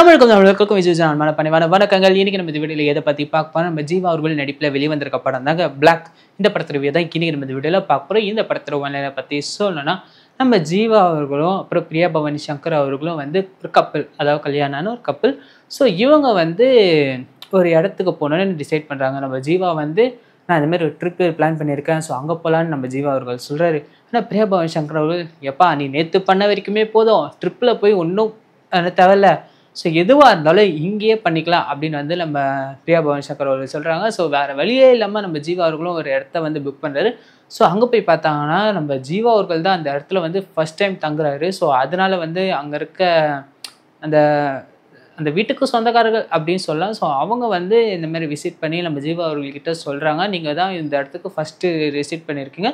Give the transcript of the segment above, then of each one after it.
தமிழுக்கும் தமிழர்களுக்கும் விஜய் ஜான்மான பணிவான வணக்கங்கள். இன்னைக்கு நம்ம இந்த வீடியோவில் எதை பற்றி பார்க்க போகிறோம் நம்ம ஜீவா அவர்கள் நடிப்பில் வெளிவந்திருக்க படம் தாங்க பிளாக் இந்த படத்தில் தான் இன்னைக்கு நம்ம இந்த வீடியோவில் பார்க்க போகிறோம் இந்த படத்தில் ஒன்லைனை பற்றி சொல்லணும்னா நம்ம ஜீவா அவர்களும் அப்புறம் பிரியா பவானி சங்கர் அவர்களும் வந்து ஒரு கப்பல் அதாவது கல்யாணம்னு ஒரு கப்பல் ஸோ இவங்க வந்து ஒரு இடத்துக்கு போகணுன்னு டிசைட் பண்ணுறாங்க நம்ம ஜீவா வந்து நான் இந்த ஒரு ட்ரிப்பு பிளான் பண்ணியிருக்கேன். ஸோ அங்கே போகலான்னு நம்ம ஜீவா அவர்கள் சொல்கிறாரு ஆனால் பிரியா பவானி சங்கர் அவர்கள் எப்பா நீ நேற்று பண்ண வரைக்குமே போதும். ட்ரிப்பில் போய் ஒன்றும் தேவையில்ல. ஸோ எதுவாக இருந்தாலும் இங்கேயே பண்ணிக்கலாம் அப்படின்னு வந்து நம்ம பிரியா பவன் சங்கர் அவர்கள் சொல்கிறாங்க ஸோ வேறு வழியே இல்லாமல் நம்ம ஜீவா அவர்களும் ஒரு இடத்த வந்து புக் பண்ணுறாரு ஸோ அங்கே போய் பார்த்தாங்கன்னா நம்ம ஜீவா அவர்கள் தான் அந்த இடத்துல வந்து ஃபஸ்ட் டைம் தங்குறாரு. ஸோ அதனால் வந்து அங்கே இருக்க அந்த அந்த வீட்டுக்கு சொந்தக்காரர்கள் அப்படின்னு சொல்லலாம். ஸோ அவங்க வந்து இந்த மாதிரி விசிட் பண்ணி நம்ம ஜீவா அவர்கள்கிட்ட சொல்கிறாங்க நீங்கள் தான் இந்த இடத்துக்கு ஃபஸ்ட்டு விசிட் பண்ணியிருக்கீங்க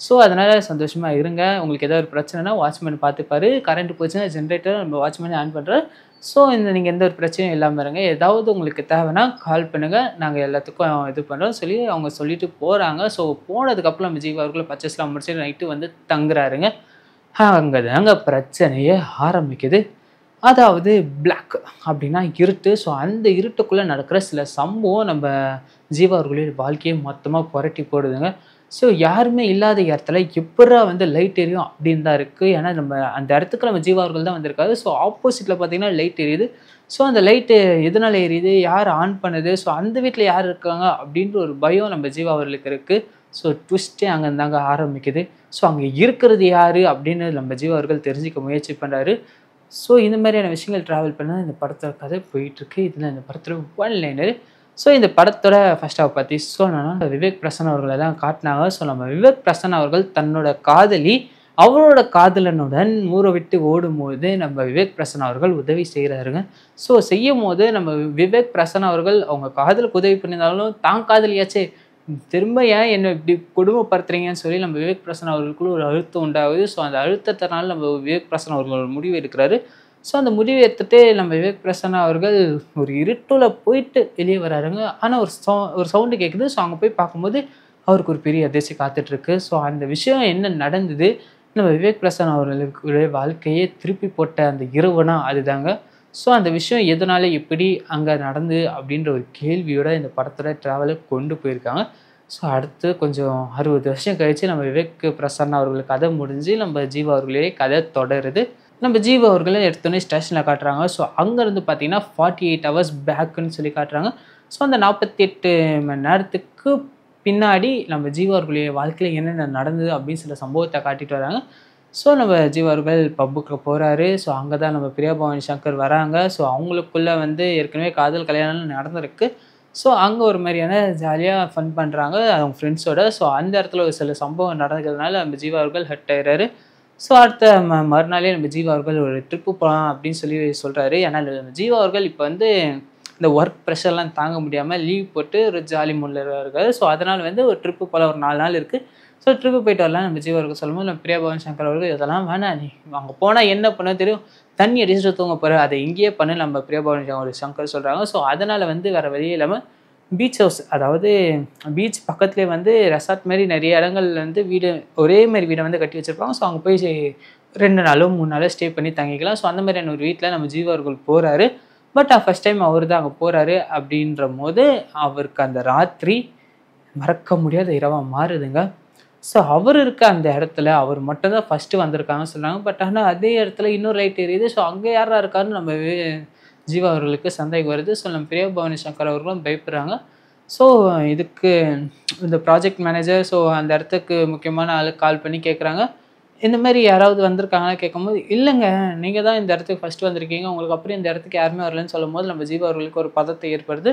ஸோ அதனால் சந்தோஷமாக இருங்க. உங்களுக்கு ஏதாவது ஒரு பிரச்சனைனா வாட்ச்மேன் பார்த்துப்பாரு. கரண்ட் போச்சுன்னா ஜென்ரேட்டர் நம்ம வாட்ச்மேன் ஆன் பண்ணுற ஸோ இந்த நீங்கள் எந்த ஒரு பிரச்சனையும் இல்லாமல் இருங்க. ஏதாவது உங்களுக்கு தேவைன்னா கால் பண்ணுங்கள் நாங்கள் எல்லாத்துக்கும் இது பண்ணுறோம் சொல்லி அவங்க சொல்லிட்டு போகிறாங்க ஸோ போனதுக்கப்புறம் நம்ம ஜீவா பர்ச்சேஸ்லாம் முடிச்சுட்டு நைட்டு வந்து தங்குறாருங்க. அங்கே தாங்க பிரச்சனையே ஆரம்பிக்குது. அதாவது பிளாக் அப்படின்னா இருட்டு. ஸோ அந்த இருட்டுக்குள்ளே நடக்கிற சில சம்பவம் நம்ம ஜீவா வாழ்க்கையை மொத்தமாக புரட்டி போடுதுங்க. ஸோ யாருமே இல்லாத இடத்துல எப்படா வந்து லைட் எரியும் அப்படின்னு தான் இருக்குது ஏன்னா நம்ம அந்த இடத்துக்கு நம்ம ஜீவா அவர்கள் தான் வந்திருக்காரு ஸோ ஆப்போசிட்டில் பார்த்தீங்கன்னா லைட் எரியுது. ஸோ அந்த லைட்டு எதனால் எரியுது? யார் ஆன் பண்ணுது? ஸோ அந்த வீட்டில் யார் இருக்காங்க? அப்படின்ற ஒரு பயம் நம்ம ஜீவா அவர்களுக்கு இருக்குது ஸோ ட்விஸ்ட்டே அங்கே இருந்தாங்க ஆரம்பிக்குது. ஸோ அங்கே இருக்கிறது யார்? அப்படின்னு நம்ம ஜீவா அவர்கள் தெரிஞ்சுக்க முயற்சி பண்ணுறாரு ஸோ இந்த மாதிரியான விஷயங்கள் ட்ராவல் பண்ணால் இந்த படத்தில் கதை போயிட்டுருக்கு இதில் இந்த படத்தில் ஒன் லைனர் ஸோ இந்த படத்தோட ஃபர்ஸ்ட் ஹாஃப் பற்றி சொல்லணும்னா விவேக் பிரசன் அவர்களை தான் காட்டினாங்க. ஸோ நம்ம விவேக் பிரசன் அவர்கள் தன்னோட காதலி அவரோட காதலனுடன் ஊரை விட்டு ஓடும்போது நம்ம விவேக் பிரசன் அவர்கள் உதவி செய்கிறாருங்க ஸோ செய்யும் போது நம்ம விவேக் பிரசன் அவர்கள் அவங்க காதலுக்கு உதவி பண்ணியிருந்தாலும் தான் காதலியாச்சே திரும்ப ஏன் என்னை இப்படி குடும்பப்படுத்துறீங்கன்னு சொல்லி நம்ம விவேக் பிரசன் அவர்களுக்குள்ள ஒரு அழுத்தம் உண்டாகுது. ஸோ அந்த அழுத்தத்தினால நம்ம விவேக் பிரசன் அவர்கள் முடிவு எடுக்கிறாரு. ஸோ அந்த முடிவை எடுத்துகிட்டு நம்ம விவேக் பிரசன்னா அவர்கள் ஒரு இருட்டுல போயிட்டு வெளியே வராருங்க. ஆனால் ஒரு சவு ஒரு சவுண்டு கேட்குது ஸோ அங்கே போய் பார்க்கும்போது அவருக்கு ஒரு பெரிய அதிர்ச்சி காத்துட்ருக்கு. ஸோ அந்த விஷயம் என்ன நடந்தது? நம்ம விவேக் பிரசன் அவர்களுடைய வாழ்க்கையே திருப்பி போட்ட அந்த இரவுனா அதுதாங்க. ஸோ அந்த விஷயம் எதனால எப்படி அங்கே நடந்து அப்படின்ற ஒரு கேள்வியோட இந்த படத்தோட ட்ராவலை கொண்டு போயிருக்காங்க. ஸோ அடுத்து கொஞ்சம் அறுபது வருஷம் கழித்து நம்ம விவேக் பிரசன்னா அவர்களுக்கு கதை முடிஞ்சு நம்ம ஜீவா அவர்களே கதை தொடருது. நம்ம ஜீவா அவர்களை எடுத்தோடனே ஸ்டேஷனில் காட்டுறாங்க. ஸோ அங்கேருந்து பார்த்தீங்கன்னா ஃபார்ட்டி எயிட் ஹவர்ஸ் பேக்குன்னு சொல்லி காட்டுறாங்க. ஸோ அந்த நாற்பத்தி எட்டு மணி நேரத்துக்கு பின்னாடி நம்ம ஜீவா அவர்களுடைய வாழ்க்கையில் என்னென்ன நடந்தது அப்படின்னு சில சம்பவத்தை காட்டிட்டு வராங்க. ஸோ நம்ம ஜீவா அவர்கள் பப்புக்கு போகிறாரு ஸோ அங்கே தான் நம்ம பிரியா பவானி சங்கர் வராங்க. ஸோ அவங்களுக்குள்ளே வந்து ஏற்கனவே காதல் கல்யாணம் நடந்திருக்கு. ஸோ அங்கே ஒரு மாதிரியான ஜாலியாக ஃபன் பண்ணுறாங்க அவங்க ஃப்ரெண்ட்ஸோட ஸோ அந்த இடத்துல ஒரு சில சம்பவம் நடந்ததுனால நம்ம ஜீவா அவர்கள் ஹட் ஆயிடுறாரு. ஸோ அடுத்த ம மறுநாளே நம்ம ஜீவா அவர்கள் ஒரு ட்ரிப்பு போகலாம் அப்படின்னு சொல்லி சொல்கிறாரு ஏன்னா நம்ம ஜீவா அவர்கள் இப்போ வந்து இந்த ஒர்க் ப்ரெஷர்லாம் தாங்க முடியாமல் லீவ் போட்டு ஒரு ஜாலி மூடில் இருக்காரு. ஸோ அதனால் வந்து ஒரு ட்ரிப்பு போல் ஒரு நாலு நாள் இருக்குது ஸோ ட்ரிப்பு போயிட்டு வரலாம். நம்ம ஜீவா அவர்கள் சொல்லும்போது நம்ம பிரியா பவன் சங்கர் அவர்கள் இதெல்லாம் வேணாம் நீ அங்கே போனால் என்ன பண்ண தெரியும்? தண்ணி அடிச்சுட்டு தூங்க போகிற அதை இங்கேயே பண்ணு நம்ம பிரியா பவன் சங்கர் சொல்கிறாங்க ஸோ அதனால் வந்து வேறு வழியே இல்லாமல் பீச் ஹவுஸ் அதாவது பீச் பக்கத்துலேயே வந்து ரெசார்ட் மாதிரி நிறைய இடங்கள் வந்து வீடு ஒரே மாதிரி வீடை வந்து கட்டி வச்சுருப்பாங்க. ஸோ அங்கே போய் ரெண்டு நாளோ மூணு நாளோ ஸ்டே பண்ணி தங்கிக்கலாம். ஸோ அந்த மாதிரியான ஒரு வீட்டில் நம்ம ஜீவர்கள் போகிறாரு பட் ஃபஸ்ட் டைம் அவர் தான் அங்கே போகிறாரு அப்படின்ற போது அவருக்கு அந்த ராத்திரி மறக்க முடியாத இரவாக மாறுதுங்க. ஸோ அவர் இருக்க அந்த இடத்துல அவர் மட்டும்தான் ஃபஸ்ட்டு வந்திருக்காங்கன்னு சொல்கிறாங்க பட் ஆனால் அதே இடத்துல இன்னொரு லைட் எரியுது ஸோ அங்கே யாரா இருக்காருன்னு நம்ம ஜீவா அவர்களுக்கு சந்தேகம் வருது. ஸோ நம்ம பிரியா பவானி சங்கர் அவர்களும் பயப்படுறாங்க. ஸோ இதுக்கு இந்த ப்ராஜெக்ட் மேனேஜர் ஸோ அந்த இடத்துக்கு முக்கியமான ஆளுக்கு கால் பண்ணி கேட்குறாங்க இந்த மாதிரி யாராவது வந்திருக்காங்கன்னா கேட்கும்போது இல்லைங்க நீங்கள் தான் இந்த இடத்துக்கு ஃபஸ்ட்டு வந்திருக்கீங்க. உங்களுக்கு அப்புறம் இந்த இடத்துக்கு யாருமே வரலன்னு சொல்லும் போது நம்ம ஜீவா அவர்களுக்கு ஒரு பதத்தை ஏற்படுது.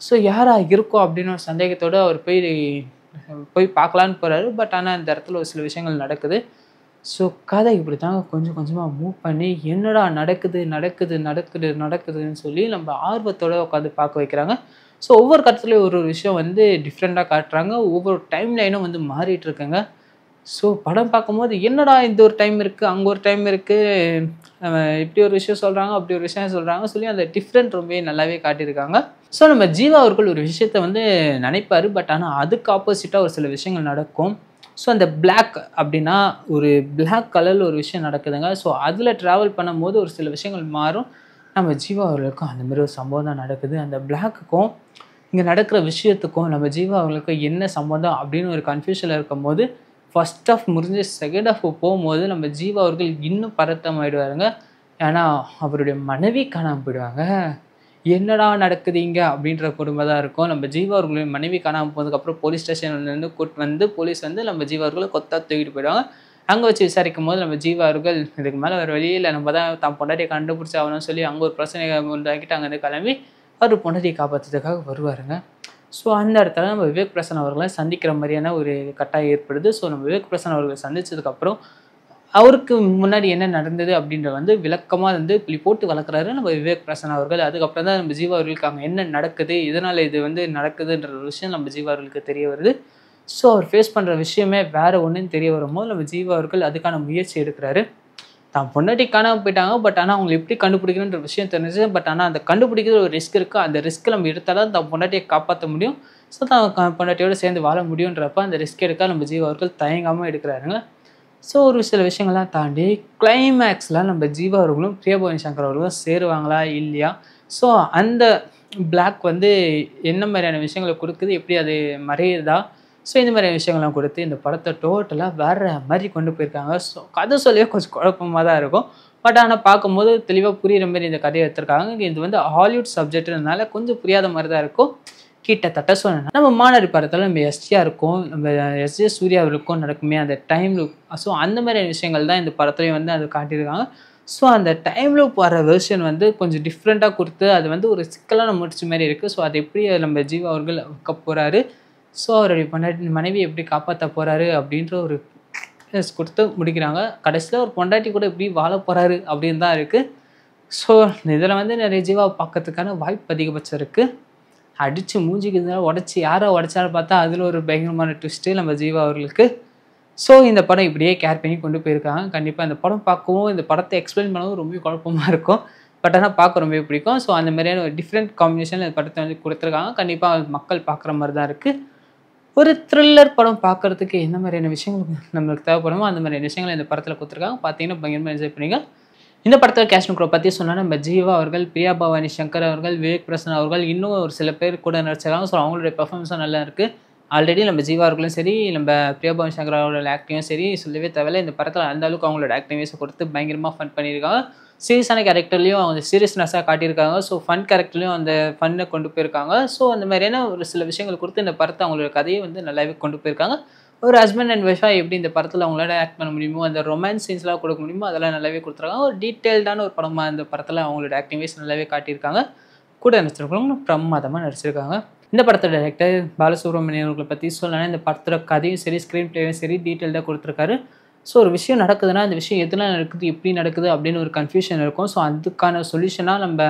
ஸோ யாராக இருக்கோ அப்படின்னு ஒரு சந்தேகத்தோடு அவர் போய் போய் பார்க்கலான்னு போகிறாரு பட் ஆனால் அந்த இடத்துல ஒரு சில விஷயங்கள் நடக்குது. ஸோ கதை இப்படி தாங்க கொஞ்சம் கொஞ்சமாக மூவ் பண்ணி என்னடா நடக்குது நடக்குது நடக்குது நடக்குதுன்னு சொல்லி நம்ம ஆர்வத்தோடு உட்காந்து பார்க்க வைக்கிறாங்க. ஸோ ஒவ்வொரு கட்டத்துலேயும் ஒரு ஒரு விஷயம் வந்து டிஃப்ரெண்ட்டாக காட்டுறாங்க. ஒவ்வொரு டைம் லைனும் வந்து மாறிட்டு இருக்குங்க. ஸோ படம் பார்க்கும்போது என்னடா இந்த ஒரு டைம் இருக்குது அங்கே ஒரு டைம் இருக்குது இப்படி ஒரு விஷயம் சொல்கிறாங்க அப்படி ஒரு விஷயம் சொல்கிறாங்க சொல்லி அந்த டிஃப்ரெண்ட் ரொம்பவே நல்லாவே காட்டியிருக்காங்க. ஸோ நம்ம ஜீவா அவர்கள் ஒரு விஷயத்த வந்து நினைப்பார் பட் ஆனால் அதுக்கு ஆப்போசிட்டாக ஒரு சில விஷயங்கள் நடக்கும். ஸோ அந்த பிளாக் அப்படின்னா ஒரு பிளாக் கலரில் ஒரு விஷயம் நடக்குதுங்க. ஸோ அதில் ட்ராவல் பண்ணும்போது ஒரு சில விஷயங்கள் மாறும். நம்ம ஜீவா அவர்களுக்கும் அந்த மாதிரி ஒரு சம்பவம் தான் நடக்குது. அந்த பிளாக்குக்கும் இங்கே நடக்கிற விஷயத்துக்கும் நம்ம ஜீவா அவர்களுக்கும் என்ன சம்பந்தம் அப்படின்னு ஒரு கன்ஃபியூஷனில் இருக்கும்போது ஃபர்ஸ்ட் ஆஃப் முடிஞ்சு செகண்ட் ஆஃப் போகும்போது நம்ம ஜீவா அவர்கள் இன்னும் பரத்தம் ஆகிடுவாருங்க ஏன்னா அவருடைய மனைவி காணாமல் போயிடுவாங்க. என்னடா நடக்குது இங்கே அப்படின்ற கொடுமை தான் இருக்கும். நம்ம ஜீவா மனைவி காணாமல் போனதுக்கப்புறம் போலீஸ் ஸ்டேஷன்லேருந்து கூட்டு வந்து போலீஸ் வந்து நம்ம ஜீவா அவர்களை கொத்தா தூக்கிட்டு போயிடுவாங்க. அங்கே வச்சு விசாரிக்கும் போது நம்ம ஜீவா அவர்கள் இதுக்கு மேலே ஒரு வெளியில் நம்ம தான் தான் பொண்டாட்டியை கண்டுபிடிச்சி ஆகணும்னு சொல்லி அங்கே ஒரு பிரச்சனை உண்டாக்கிட்டு அங்கேருந்து கிளம்பி அவர் பொண்டாட்டியை காப்பாற்றுறதுக்காக வருவாருங்க. ஸோ அந்த இடத்துல நம்ம விவேக் பிரசன் அவர்களை சந்திக்கிற மாதிரியான ஒரு கட்டாயம் ஏற்படுது. ஸோ நம்ம விவேக் பிரசன் அவர்களை சந்தித்ததுக்கப்புறம் அவருக்கு முன்னாடி என்ன நடந்தது அப்படின்ற வந்து விளக்கமாக வந்து இப்படி போட்டு வளர்க்குறாரு நம்ம விவேக் பிரசன் அவர்கள். அதுக்கப்புறம் தான் நம்ம ஜீவா அவர்களுக்கு அங்கே என்ன நடக்குது இதனால் இது வந்து நடக்குதுன்ற ஒரு விஷயம் நம்ம ஜீவா அவர்களுக்கு தெரிய வருது. ஸோ அவர் ஃபேஸ் பண்ணுற விஷயமே வேறு ஒன்றுன்னு தெரிய வரும்போது நம்ம ஜீவா அவர்கள் அதுக்கான முயற்சி எடுக்கிறாரு. தான் பொண்டாட்டி காணாமல் போயிட்டாங்க பட் ஆனால் அவங்களை எப்படி கண்டுபிடிக்கணுன்ற விஷயம் தெரிஞ்சு பட் ஆனால் அந்த கண்டுபிடிக்கிற ஒரு ரிஸ்க் இருக்குது அந்த ரிஸ்க்கு நம்ம எடுத்தால் தான் தான் பொண்டாட்டியை காப்பாற்ற முடியும். ஸோ தான் பொண்டாட்டியோடு பொண்டாட்டியோட சேர்ந்து வாழ முடியுன்றப்ப அந்த ரிஸ்க் எடுக்க நம்ம ஜீவா அவர்கள் தயங்காமல் எடுக்கிறாருங்க ஸோ ஒரு சில விஷயங்கள்லாம் தாண்டி கிளைமேக்ஸில் நம்ம ஜீவா அவர்களும் பிரியபவனி சங்கர் அவர்களும் சேருவாங்களா இல்லையா? ஸோ அந்த பிளாக் வந்து என்ன மாதிரியான விஷயங்களை கொடுக்குது? எப்படி அது மறையுதா? ஸோ இந்த மாதிரியான விஷயங்கள்லாம் கொடுத்து இந்த படத்தை டோட்டலாக வேற மாதிரி கொண்டு போயிருக்காங்க. ஸோ கதை சொல்லவே கொஞ்சம் குழப்பமாக தான் இருக்கும். பட் ஆனால் பார்க்கும்போது தெளிவாக புரியுற மாதிரி இந்த கதையை எடுத்திருக்காங்க. இது வந்து ஹாலிவுட் சப்ஜெக்ட்னால கொஞ்சம் புரியாத மாதிரி தான் இருக்கும். கிட்டத்தட்ட சொல்லணும் நம்ம மாநாடு படத்தில் நம்ம எஸ்டிஆர் இருக்கும் நம்ம எஸ்ஜே சூர்யா நடக்குமே அந்த டைம் லூப் ஸோ அந்த மாதிரியான விஷயங்கள் தான் இந்த படத்துலையும் வந்து அது காட்டியிருக்காங்க. ஸோ அந்த டைம் லூப் வர வெர்ஷன் வந்து கொஞ்சம் டிஃப்ரெண்ட்டாக கொடுத்து அது வந்து ஒரு சிக்கலான முடிச்சு மாதிரி இருக்குது ஸோ அது எப்படி நம்ம ஜீவா அவர்கள் வைக்க போகிறாரு ஸோ அவருடைய பொண்டாட்டி மனைவி எப்படி காப்பாற்ற போகிறாரு அப்படின்ற ஒரு கொடுத்து முடிக்கிறாங்க. கடைசியில் ஒரு பொண்டாட்டி கூட எப்படி வாழ போகிறாரு அப்படின்னு தான் இருக்குது ஸோ இதில் வந்து நிறைய ஜீவா பார்க்கறதுக்கான வாய்ப்பு அதிகபட்சம் இருக்குது அடித்து மூஞ்சிக்கு உடச்சி யாரோ உடச்சாலும் பார்த்தா அதில் ஒரு பயங்கரமான ட்விஸ்ட்டு நம்ம ஜீவா அவர்களுக்கு. ஸோ இந்த படம் இப்படியே கேர் பண்ணி கொண்டு போயிருக்காங்க. கண்டிப்பாக இந்த படம் பார்க்கவும் இந்த படத்தை எக்ஸ்பிளைன் பண்ணவும் ரொம்ப குழப்பமாக இருக்கும். பட் ஆனால் பார்க்க ரொம்பவே பிடிக்கும். ஸோ அந்த மாதிரியான ஒரு டிஃப்ரெண்ட் காம்பினேஷனில் இந்த படத்தை வந்து கொடுத்துருக்காங்க. கண்டிப்பாக மக்கள் பார்க்குற மாதிரி தான் இருக்குது ஒரு த்ரில்லர் படம் பார்க்கறதுக்கு என்ன மாதிரியான விஷயங்கள் நம்மளுக்கு தேவைப்படுமோ அந்த மாதிரியான விஷயங்களை இந்த படத்தில் கொடுத்துருக்காங்க. பார்த்தீங்கன்னா பயங்கரமாக என்ஜாய் பண்ணீங்க இந்த படத்தில் கேஷ் குரோ பற்றி சொன்னால் நம்ம ஜீவா அவர்கள் பிரியா பவானி சங்கர் அவர்கள் விவேக் பிரசன் அவர்கள் இன்னும் ஒரு சில பேர் கூட நடிச்சிருக்காங்க. ஸோ அவங்களுடைய பெர்ஃபார்மன்ஸும் நல்லா இருக்குது ஆல்ரெடி நம்ம ஜீவா அவர்களும் சரி நம்ம பிரியா பவானி சங்கர் அவர்களோட ஆக்டிங்கும் சரி சொல்லவே தேவையில்ல. இந்த படத்தில் அந்த அளவுக்கு அவங்களோட ஆக்டிங்ஸை கொடுத்து பயங்கரமாக ஃபன் பண்ணியிருக்காங்க. சீரியஸான கேரக்டர்லையும் அவங்க சீரியஸ்னஸாக காட்டியிருக்காங்க. ஸோ ஃபன் கேரக்டர்லையும் அந்த ஃபன்னை கொண்டு போயிருக்காங்க. ஸோ அந்த மாதிரியான ஒரு சில விஷயங்கள் கொடுத்து இந்த படத்தை அவங்களோட கதையை வந்து நல்லாவே கொண்டு போயிருக்காங்க. ஒரு ஹஸ்பண்ட் அண்ட் ஒய்ஃபாக எப்படி இந்த படத்தில் அவங்களால ஆக்ட் பண்ண முடியுமோ அந்த ரொமான்ஸ் சீன்ஸ்லாம் கொடுக்க முடியுமோ அதெல்லாம் நல்லாவே கொடுத்துருக்காங்க. ஒரு டீட்டெயில்டான ஒரு படமாக இந்த படத்தில் அவங்களோட ஆக்டிங் வைஸ் நல்லாவே காட்டியிருக்காங்க. கூட நடிச்சிருக்கிறவங்களும் பிரமாதமாக நடிச்சிருக்காங்க. இந்த படத்தோட டேரக்டர் பாலசுப்ரமணியன் அவர்களை பற்றி சொல்லணும்னா இந்த படத்தோட கதையும் சரி ஸ்க்ரீன் பிளேயும் சரி டீட்டெயில்டாக கொடுத்துருக்காரு. ஸோ ஒரு விஷயம் நடக்குதுன்னா அந்த விஷயம் எதனால் நடக்குது எப்படி நடக்குது அப்படின்னு ஒரு கன்ஃபியூஷன் இருக்கும். ஸோ அதுக்கான சொல்யூஷனாக நம்ம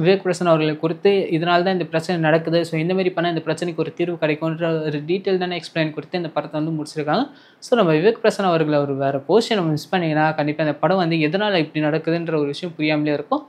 விவேக் பிரசன் அவர்களை கொடுத்து இதனால தான் இந்த பிரச்சனை நடக்குது. ஸோ இந்த மாதிரி பண்ணால் இந்த பிரச்சனைக்கு ஒரு தீர்வு கிடைக்கும்ன்ற ஒரு டீட்டெயில் தானே எக்ஸ்பிளைன் கொடுத்து இந்த படத்தை வந்து முடிச்சிருக்காங்க. ஸோ நம்ம விவேக் பிரசன் அவர்களை ஒரு வேறு போர்ஷன் நம்ம மிஸ் பண்ணிங்கன்னா கண்டிப்பாக இந்த படம் வந்து எதனால் இப்படி நடக்குதுன்ற ஒரு விஷயம் புரியாமலே இருக்கும்.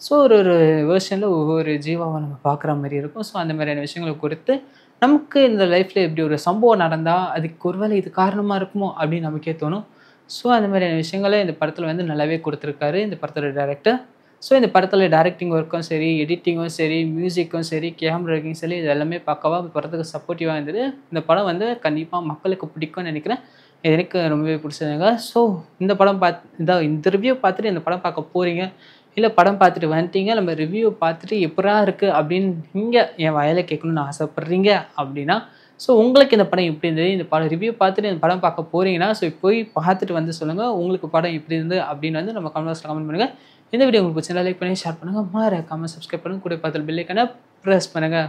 ஸோ ஒரு ஒரு வேர்ஷனில் ஒவ்வொரு ஜீவாவை நம்ம பார்க்குற மாதிரி இருக்கும். ஸோ அந்த மாதிரியான விஷயங்களை கொடுத்து நமக்கு இந்த லைஃப்பில் இப்படி ஒரு சம்பவம் நடந்தால் அதுக்கு ஒருவேளை இது காரணமாக இருக்குமோ அப்படின்னு நமக்கே தோணும். ஸோ அந்த மாதிரியான விஷயங்களை இந்த படத்தில் வந்து நல்லாவே கொடுத்துருக்காரு. இந்த படத்தோட டேரக்டர் ஸோ இந்த படத்தில் டேரக்டிங் ஒர்க்கும் சரி எடிட்டிங்கும் சரி மியூசிக்கும் சரி கேமரா ஒர்க்கிங் சரி இது எல்லாமே பார்க்கவா படத்துக்கு சப்போர்ட்டிவாக இருந்தது. இந்த படம் வந்து கண்டிப்பாக மக்களுக்கு பிடிக்கும்னு நினைக்கிறேன். இது எனக்கு ரொம்பவே பிடிச்சதுங்க. ஸோ இந்த படம் பார்த்து இந்த ரிவ்யூ பார்த்துட்டு இந்த படம் பார்க்க போகிறீங்க இல்லை படம் பார்த்துட்டு வந்துட்டீங்க? நம்ம ரிவ்யூ பார்த்துட்டு எப்படா இருக்குது அப்படின்னு நீங்கள் என் வயலை கேட்கணும்னு ஆசைப்பட்றீங்க அப்படின்னா ஸோ உங்களுக்கு இந்த படம் எப்படி இருந்தது? இந்த படம் ரிவ்யூ பார்த்துட்டு இந்த படம் பார்க்க போகிறீங்கன்னா ஸோ போய் பார்த்துட்டு வந்து சொல்லுங்கள் உங்களுக்கு படம் எப்படி இருந்தது அப்படின்னு வந்து நம்ம கமெண்ட் பாக்ஸில் கமெண்ட் பண்ணுங்கள் இந்த வீடியோ உங்களுக்கு பிடிச்சா லைக் பண்ணி ஷேர் பண்ணுங்கள் மாற சப்ஸ்கிரைப் பண்ணுங்கள் கூட பார்த்து பில்லைக்கான ப்ரெஸ் பண்ணுங்கள்